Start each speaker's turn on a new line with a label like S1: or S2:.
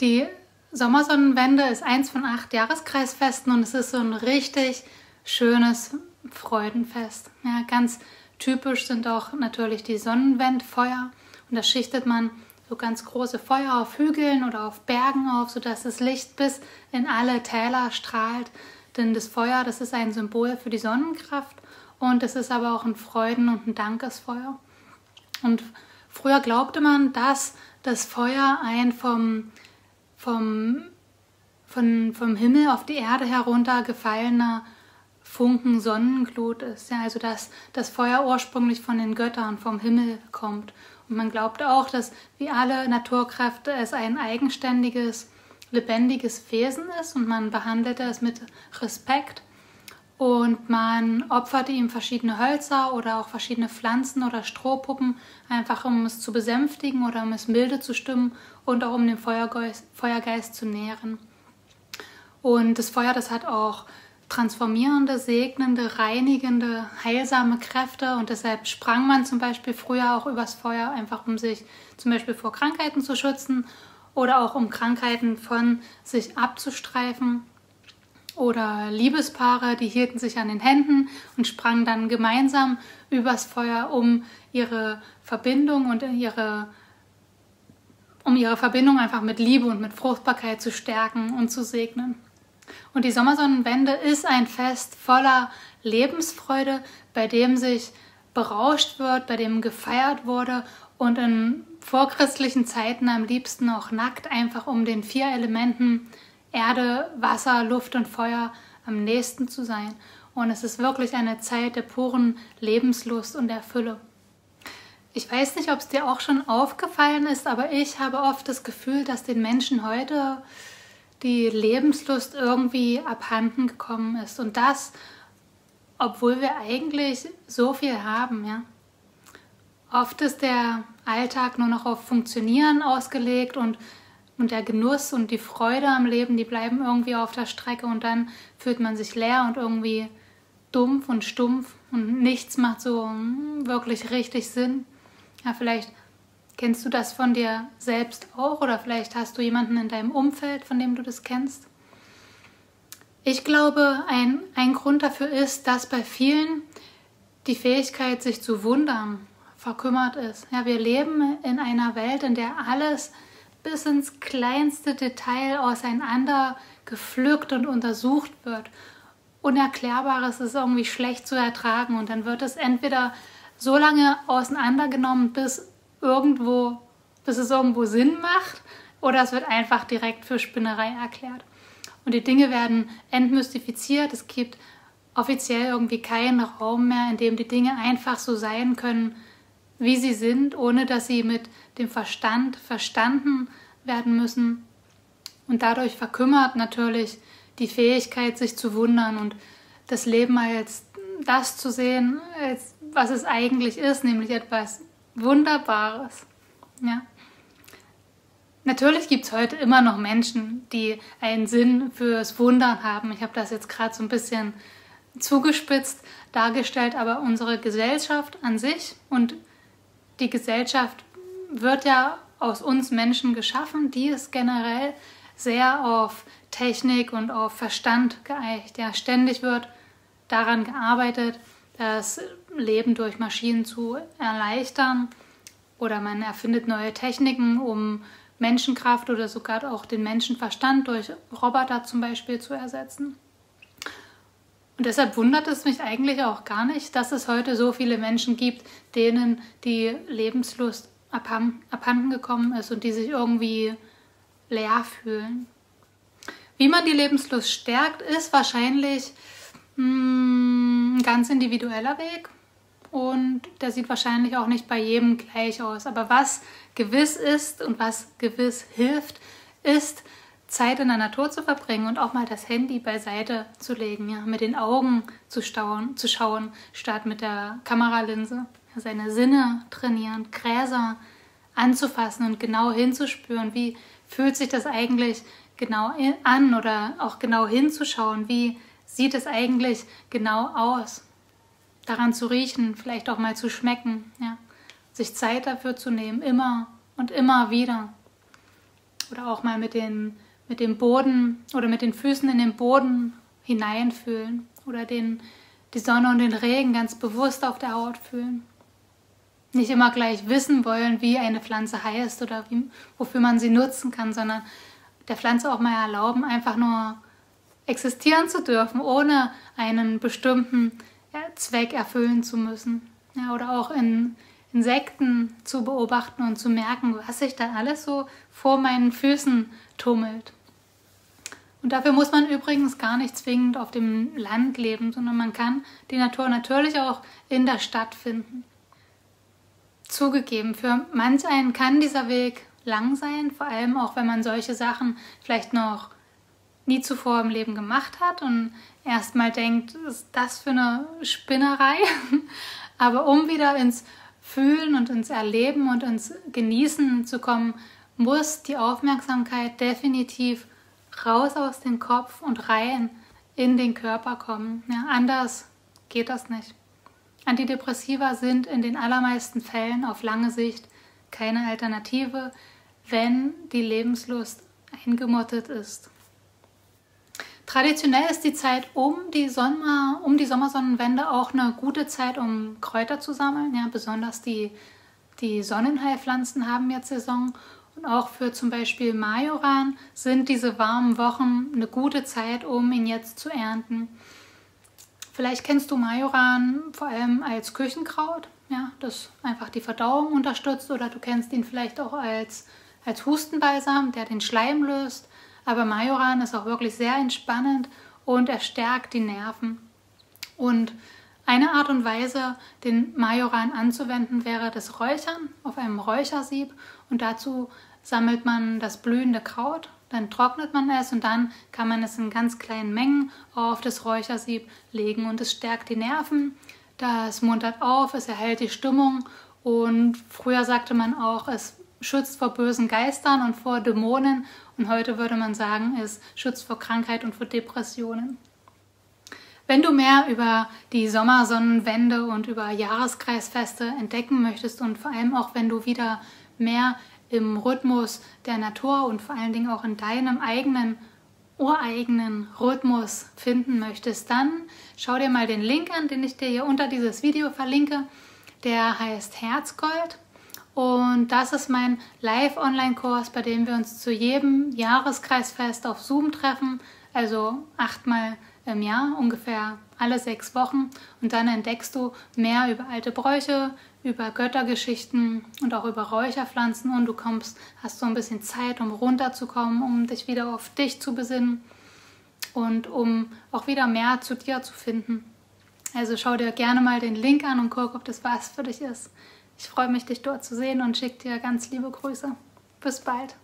S1: Die Sommersonnenwende ist eins von acht Jahreskreisfesten und es ist so ein richtig schönes Freudenfest. Ja, ganz typisch sind auch natürlich die Sonnenwendfeuer und da schichtet man so ganz große Feuer auf Hügeln oder auf Bergen auf, sodass das Licht bis in alle Täler strahlt. Denn das Feuer, das ist ein Symbol für die Sonnenkraft und es ist aber auch ein Freuden- und ein Dankesfeuer. Und früher glaubte man, dass das Feuer ein vom, vom, von, vom Himmel auf die Erde heruntergefallener Funken Sonnenglut ist. Ja, also dass das Feuer ursprünglich von den Göttern, vom Himmel kommt. Und man glaubt auch, dass wie alle Naturkräfte es ein eigenständiges, lebendiges Wesen ist und man behandelte es mit Respekt und man opferte ihm verschiedene Hölzer oder auch verschiedene Pflanzen oder Strohpuppen, einfach um es zu besänftigen oder um es milde zu stimmen und auch um den Feuergeist, Feuergeist zu nähren. Und das Feuer, das hat auch transformierende, segnende, reinigende, heilsame Kräfte und deshalb sprang man zum Beispiel früher auch übers Feuer, einfach um sich zum Beispiel vor Krankheiten zu schützen oder auch um Krankheiten von sich abzustreifen. Oder Liebespaare, die hielten sich an den Händen und sprangen dann gemeinsam übers Feuer, um ihre Verbindung und ihre um ihre Verbindung einfach mit Liebe und mit Fruchtbarkeit zu stärken und zu segnen. Und die Sommersonnenwende ist ein Fest voller Lebensfreude, bei dem sich berauscht wird, bei dem gefeiert wurde und in vorchristlichen Zeiten am liebsten auch nackt, einfach um den vier Elementen Erde, Wasser, Luft und Feuer am nächsten zu sein. Und es ist wirklich eine Zeit der puren Lebenslust und der Fülle. Ich weiß nicht, ob es dir auch schon aufgefallen ist, aber ich habe oft das Gefühl, dass den Menschen heute die Lebenslust irgendwie abhanden gekommen ist. Und das, obwohl wir eigentlich so viel haben, ja. Oft ist der Alltag nur noch auf Funktionieren ausgelegt und, und der Genuss und die Freude am Leben, die bleiben irgendwie auf der Strecke und dann fühlt man sich leer und irgendwie dumpf und stumpf und nichts macht so wirklich richtig Sinn. Ja, vielleicht Kennst du das von dir selbst auch oder vielleicht hast du jemanden in deinem Umfeld, von dem du das kennst? Ich glaube, ein, ein Grund dafür ist, dass bei vielen die Fähigkeit, sich zu wundern, verkümmert ist. Ja, wir leben in einer Welt, in der alles bis ins kleinste Detail auseinander gepflückt und untersucht wird. Unerklärbares ist irgendwie schlecht zu ertragen und dann wird es entweder so lange auseinandergenommen, bis irgendwo, bis es irgendwo Sinn macht oder es wird einfach direkt für Spinnerei erklärt. Und die Dinge werden entmystifiziert. Es gibt offiziell irgendwie keinen Raum mehr, in dem die Dinge einfach so sein können, wie sie sind, ohne dass sie mit dem Verstand verstanden werden müssen. Und dadurch verkümmert natürlich die Fähigkeit, sich zu wundern und das Leben als das zu sehen, als was es eigentlich ist, nämlich etwas Wunderbares. Ja. Natürlich gibt es heute immer noch Menschen, die einen Sinn fürs Wundern haben. Ich habe das jetzt gerade so ein bisschen zugespitzt dargestellt, aber unsere Gesellschaft an sich und die Gesellschaft wird ja aus uns Menschen geschaffen, die ist generell sehr auf Technik und auf Verstand geeicht. Ja, ständig wird daran gearbeitet, das Leben durch Maschinen zu erleichtern oder man erfindet neue Techniken, um Menschenkraft oder sogar auch den Menschenverstand durch Roboter zum Beispiel zu ersetzen. Und deshalb wundert es mich eigentlich auch gar nicht, dass es heute so viele Menschen gibt, denen die Lebenslust abhanden gekommen ist und die sich irgendwie leer fühlen. Wie man die Lebenslust stärkt, ist wahrscheinlich hm, ein ganz individueller Weg und der sieht wahrscheinlich auch nicht bei jedem gleich aus. Aber was gewiss ist und was gewiss hilft, ist Zeit in der Natur zu verbringen und auch mal das Handy beiseite zu legen, ja, mit den Augen zu, stauen, zu schauen, statt mit der Kameralinse. Seine Sinne trainieren, Gräser anzufassen und genau hinzuspüren, wie fühlt sich das eigentlich genau an oder auch genau hinzuschauen, wie sieht es eigentlich genau aus daran zu riechen, vielleicht auch mal zu schmecken, ja. sich Zeit dafür zu nehmen, immer und immer wieder. oder auch mal mit, den, mit dem Boden oder mit den Füßen in den Boden hineinfühlen oder den, die Sonne und den Regen ganz bewusst auf der Haut fühlen. Nicht immer gleich wissen wollen, wie eine Pflanze heißt oder wie, wofür man sie nutzen kann, sondern der Pflanze auch mal erlauben, einfach nur existieren zu dürfen, ohne einen bestimmten äh, Zweck erfüllen zu müssen. Ja, oder auch in Insekten zu beobachten und zu merken, was sich da alles so vor meinen Füßen tummelt. Und dafür muss man übrigens gar nicht zwingend auf dem Land leben, sondern man kann die Natur natürlich auch in der Stadt finden. Zugegeben, für manch einen kann dieser Weg lang sein, vor allem auch wenn man solche Sachen vielleicht noch nie zuvor im Leben gemacht hat und erstmal denkt, ist das für eine Spinnerei? Aber um wieder ins Fühlen und ins Erleben und ins Genießen zu kommen, muss die Aufmerksamkeit definitiv raus aus dem Kopf und rein in den Körper kommen. Ja, anders geht das nicht. Antidepressiva sind in den allermeisten Fällen auf lange Sicht keine Alternative, wenn die Lebenslust eingemottet ist. Traditionell ist die Zeit um die, Sommer, um die Sommersonnenwende auch eine gute Zeit, um Kräuter zu sammeln. Ja, besonders die, die Sonnenheilpflanzen haben jetzt Saison. Und auch für zum Beispiel Majoran sind diese warmen Wochen eine gute Zeit, um ihn jetzt zu ernten. Vielleicht kennst du Majoran vor allem als Küchenkraut, ja, das einfach die Verdauung unterstützt, oder du kennst ihn vielleicht auch als, als Hustenbalsam, der den Schleim löst. Aber Majoran ist auch wirklich sehr entspannend und er stärkt die Nerven. Und eine Art und Weise, den Majoran anzuwenden, wäre das Räuchern auf einem Räuchersieb. Und dazu sammelt man das blühende Kraut, dann trocknet man es und dann kann man es in ganz kleinen Mengen auf das Räuchersieb legen. Und es stärkt die Nerven, das muntert auf, es erhält die Stimmung. Und früher sagte man auch, es schützt vor bösen Geistern und vor Dämonen und heute würde man sagen, es schützt vor Krankheit und vor Depressionen. Wenn du mehr über die Sommersonnenwende und über Jahreskreisfeste entdecken möchtest und vor allem auch wenn du wieder mehr im Rhythmus der Natur und vor allen Dingen auch in deinem eigenen ureigenen Rhythmus finden möchtest, dann schau dir mal den Link an, den ich dir hier unter dieses Video verlinke. Der heißt Herzgold und das ist mein Live-Online-Kurs, bei dem wir uns zu jedem Jahreskreisfest auf Zoom treffen, also achtmal im Jahr, ungefähr alle sechs Wochen. Und dann entdeckst du mehr über alte Bräuche, über Göttergeschichten und auch über Räucherpflanzen und du kommst, hast so ein bisschen Zeit, um runterzukommen, um dich wieder auf dich zu besinnen und um auch wieder mehr zu dir zu finden. Also schau dir gerne mal den Link an und guck, ob das was für dich ist. Ich freue mich, dich dort zu sehen und schicke dir ganz liebe Grüße. Bis bald.